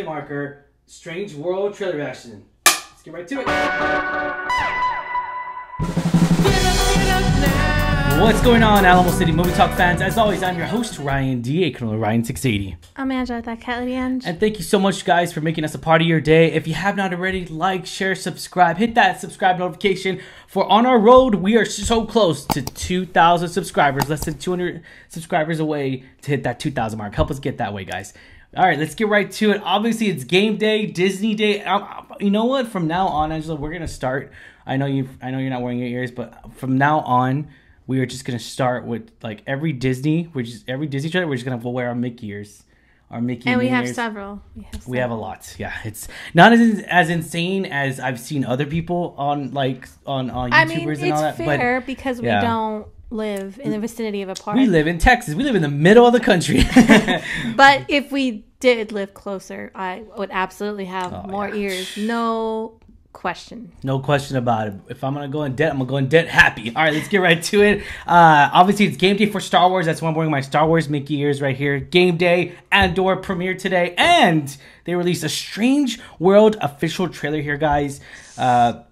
marker, Strange World trailer reaction. Let's get right to it. What's going on, Alamo City Movie Talk fans? As always, I'm your host, Ryan D. A. Ryan680. I'm Angela that Kelly Ange. And thank you so much, guys, for making us a part of your day. If you have not already, like, share, subscribe, hit that subscribe notification. For on our road, we are so close to 2,000 subscribers, less than 200 subscribers away to hit that 2,000 mark. Help us get that way, guys. All right, let's get right to it. Obviously, it's game day, Disney day. Um, you know what? From now on, Angela, we're gonna start. I know you. I know you're not wearing your ears, but from now on, we are just gonna start with like every Disney, which is every Disney trailer. We're just gonna wear our Mickey ears, our Mickey. and we have several. We have, We have a lot. Yeah, it's not as as insane as I've seen other people on like on on YouTubers I mean, and all that. fair because we yeah. don't live in the vicinity of a park. We live in Texas. We live in the middle of the country. but if we did live closer, I would absolutely have Oh, more yeah. ears. No question. no question about it. If I'm gonna go in debt, I'm gonna go in debt happy. All right, let's get right to it. Uh, obviously, it's game day for Star Wars. That's why I'm wearing my Star Wars Mickey ears right here. Game day, Andor premiere today, and they released a Strange World official trailer here, guys. Uh,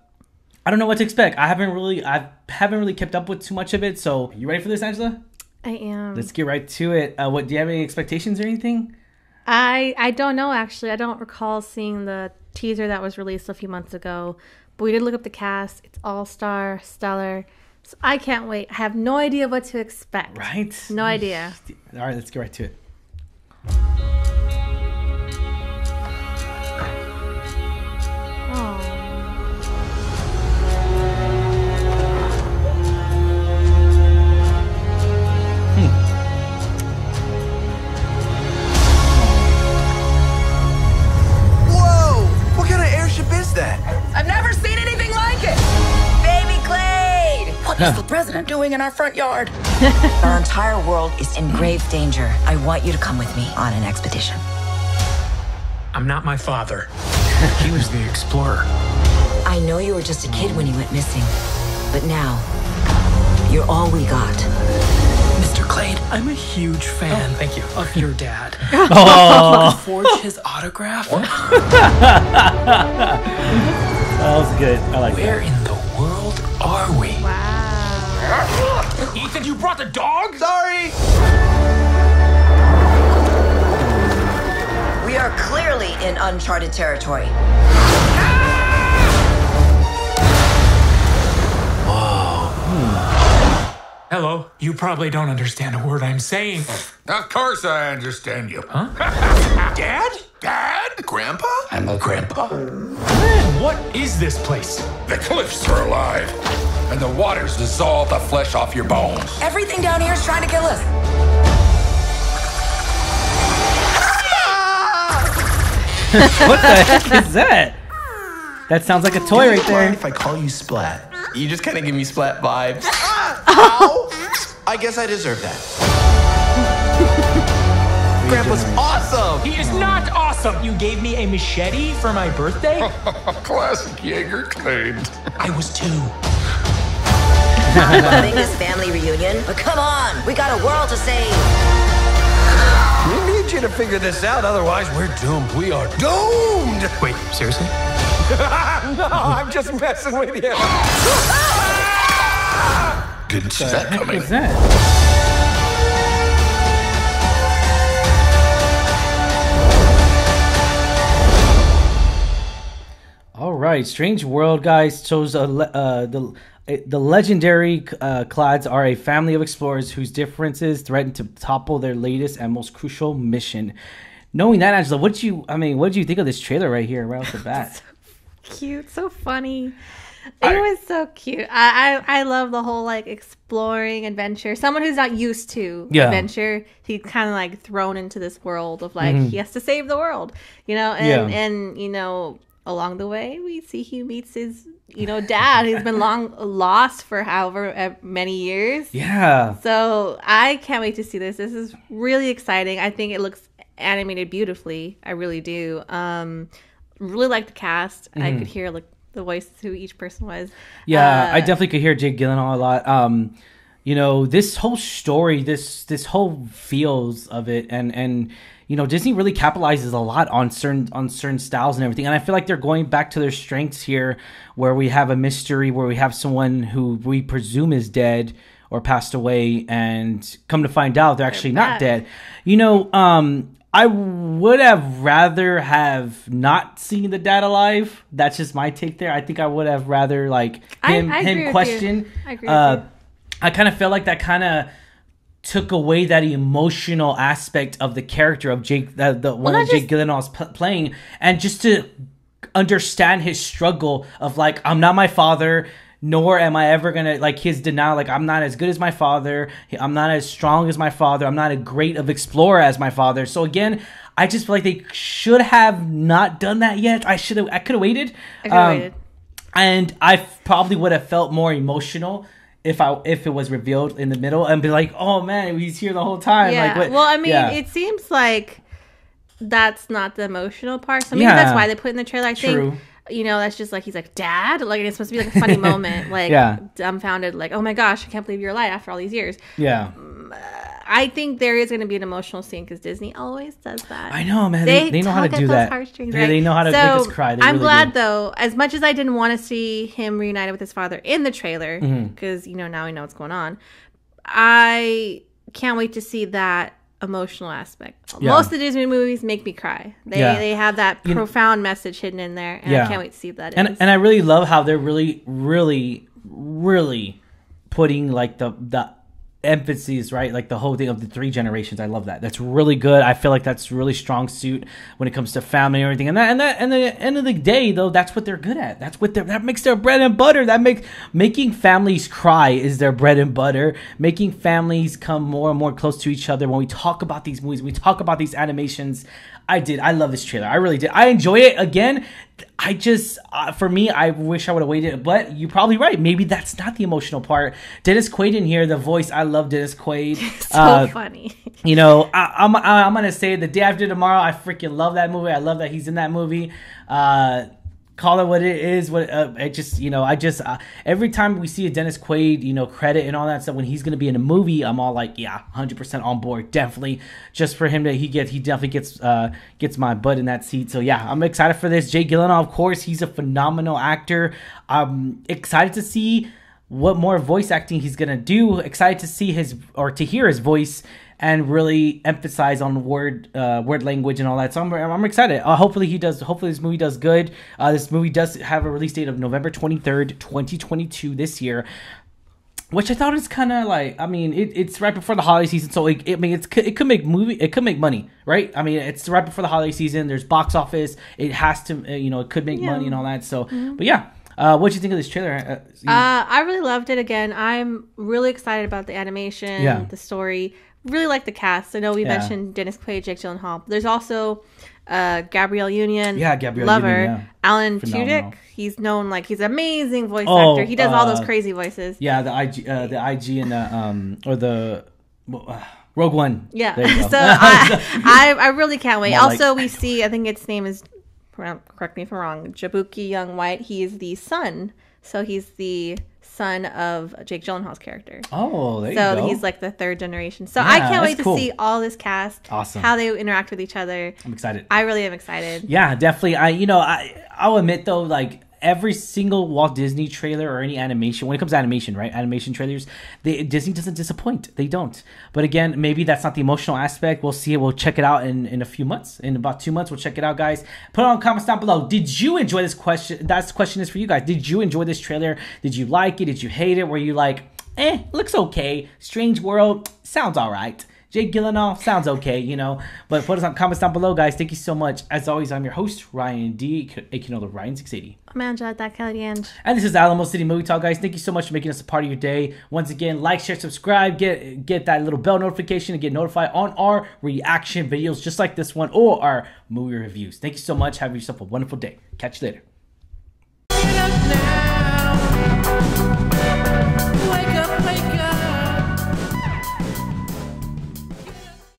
I don't know what to expect. I haven't really, I haven't really kept up with too much of it. So, you ready for this, Angela? I am. Let's get right to it. Uh, what do you have any expectations or anything? I I don't know actually. I don't recall seeing the teaser that was released a few months ago. But we did look up the cast. It's all star, stellar. So I can't wait. I have no idea what to expect. Right? No idea. All right, let's get right to it. President doing in our front yard? our entire world is in grave danger. I want you to come with me on an expedition. I'm not my father. He was the explorer. I know you were just a kid when he went missing, but now you're all we got. Mr. Clade, I'm a huge fan oh, thank you. of your dad. Oh, Forge his autograph? that was good. I like that. Where in the world are we? Wow. Ethan, you brought the dog? Sorry! We are clearly in uncharted territory. Hello. You probably don't understand a word I'm saying. Of course I understand you. Huh? Dad? Dad? Grandpa? I'm a grandpa. What is this place? The cliffs are alive, and the waters dissolve the flesh off your bones. Everything down here is trying to kill us. What the heck is that? That sounds like a toy right there. if I call you Splat? You just kind of give me Splat vibes. Ah, ow! I guess I deserve that. Grandpa's awesome! He is not awesome. You gave me a machete for my birthday? Classic Jaeger Clade. I was two. Loving this family reunion? But come on, we got a world to save. We need you to figure this out, otherwise we're doomed. We are doomed! Wait, seriously? No, I'm just messing with you. Didn't see that coming. What's that? All right, Strange World, guys, chose a uh, the the legendary uh, Clades are a family of explorers whose differences threaten to topple their latest and most crucial mission. Knowing that, Angela, what you I mean, what did you think of this trailer right here, right off the bat? so Cute. So funny. It was so cute. I, I I love the whole like exploring adventure. Someone who's not used to Yeah. adventure, he's kind of like thrown into this world of like he has to save the world, you know. And Mm-hmm. Yeah. and you know along the way we see he meets his you know dad who's been long lost for however uh, many years. yeah, So I can't wait to see this. This is really exciting. I think it looks animated beautifully. I really do. Um, really like the cast. I could hear like the voices who each person was. Mm-hmm. yeah. Uh, I definitely could hear Jake Gyllenhaal a lot. Um, you know this whole story this this whole feels of it and and you know disney really capitalizes a lot on certain on certain styles and everything and i feel like they're going back to their strengths here where we have a mystery where we have someone who we presume is dead or passed away and come to find out they're actually not dead you know um I would have rather have not seen the dad alive. That's just my take there. I think I would have rather like I- him I with him question. I uh. I kind of felt like that kind of took away that emotional aspect of the character of Jake, the, the one not that Jake just- Gyllenhaal's p- playing, and just to understand his struggle of like, I'm not my father. Nor am I ever gonna like his denial. Like I'm not as good as my father. I'm not as strong as my father. I'm not a great of explorer as my father. So again, I just feel like they should have not done that yet. I should have. I could have waited. I could've Um, waited. and I probably would have felt more emotional if I if it was revealed in the middle and be like, oh man, he's here the whole time. Yeah. Like, what? well, I mean, yeah. it seems like that's not the emotional part. So maybe Yeah. that's why they put it in the trailer. I True. think you know that's just like he's like dad. Like it's supposed to be like a funny moment. Like Yeah. dumbfounded. Like oh my gosh, I can't believe you're alive after all these years. yeah, mm, I think there is going to be an emotional scene because Disney always does that. I know, man. They, they know how to do that. heartstrings, They, right? they know how to make us cry. They I'm really glad do. though. As much as I didn't want to see him reunited with his father in the trailer, Mm-hmm. because you know now we know what's going on. I can't wait to see that emotional aspect. Yeah. Most of the Disney movies make me cry. They Yeah. they have that know- profound message hidden in there, and Yeah. I can't wait to see that and is. and I really love how they're really, really, really putting like the the emphasis right like the whole thing of the three generations. I love that. That's really good. I feel like that's really strong suit when it comes to family and everything. And that and that and the end of the day though that's what they're good at. That's what they're that makes their bread and butter. That makes making families cry is their bread and butter. Making families come more and more close to each other. When we talk about these movies we talk about these animations. I did. I love this trailer. I really did. I enjoy it. Again, I just, uh, for me, I wish I would have waited. But you're probably right. Maybe that's not the emotional part. Dennis Quaid in here, the voice. I love Dennis Quaid. so Uh, funny. you know, I, I'm I, I'm gonna say the day after tomorrow. I freaking love that movie. I love that he's in that movie. Uh, call it what it is. What uh, it just you know, I just uh, every time we see a Dennis Quaid, you know, credit and all that stuff when he's gonna be in a movie, I'm all like, yeah, 100 percent on board. Definitely, just for him to he get he definitely gets uh gets my butt in that seat. So yeah, I'm excited for this. Jake Gyllenhaal, of course, he's a phenomenal actor. I'm excited to see what more voice acting he's gonna do. Excited to see his or to hear his voice and really emphasize on word uh, word language and all that. So I'm, I'm excited. Uh, hopefully he does. Hopefully this movie does good. Uh, this movie does have a release date of November 23rd, 2022 this year. Which I thought is kind of like, I mean, it, it's right before the holiday season, so it, it, I mean, it's it could make movie, it could make money, right? I mean, it's right before the holiday season. There's box office, it has to, uh, you know, it could make money and all that. So, but yeah, uh, what do you think of this trailer? Uh, Uh, I really loved it. Again, I'm really excited about the animation, Yeah. the story. Really like the cast. I know we Yeah. mentioned Dennis Quaid, Jake Gyllenhaal. There's also uh, Gabrielle Union. Yeah, Gabrielle Lover. Union, yeah. Alan Phenomenal. Tudyk. He's known like he's an amazing voice Oh, actor. He does all those uh, crazy voices. Yeah, the IG, uh, the IG, and the um, or the uh, Rogue One. Yeah. There you go. so I, I, I really can't wait. More like- also, we see. I think its name is. Correct me if I'm wrong. Jaboukie Young White. He is the son. So he's the son of Jake Gyllenhaal's character. oh, there you So go. he's like the third generation. So I can't wait to cool. see all this cast, Awesome. how they interact with each other. I'm excited. I really am excited. Yeah, definitely. I you know I I'll admit though like every single Walt Disney trailer or any animation when it comes to animation right? Animation trailers they, Disney doesn't disappoint. They don't. But again maybe that's not the emotional aspect. We'll see it. We'll check it out in in a few months. In about two months we'll check it out guys. Put it on comments down below. Did you enjoy this question that's question is for you guys. Did you enjoy this trailer? Did you like it? Did you hate it? Were you like eh looks okay. Strange world sounds all right Jake Gyllenhaal sounds okay, you know. But put us on comments down below, guys. Thank you so much. As always, I'm your host, Ryan D, aka the Ryan 680. I'm Angela, and And this is Alamo City Movie Talk, guys. Thank you so much for making us a part of your day. Once again, like, share, subscribe, get get that little bell notification and get notified on our reaction videos, just like this one, or our movie reviews. Thank you so much. Have yourself a wonderful day. Catch you later.